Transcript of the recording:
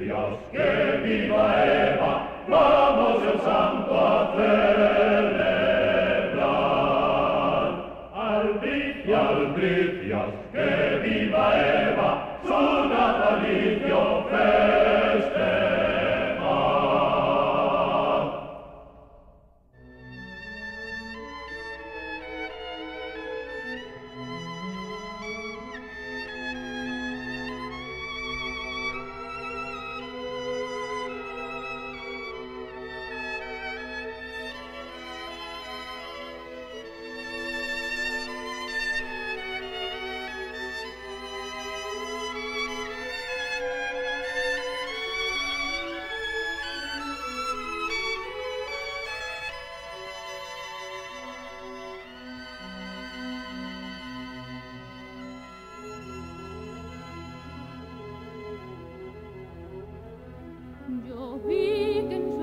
Dios, que viva Eva, vamos el santo a hacer. salpicias, que viva Eva, su natalicio feliz. yo weak and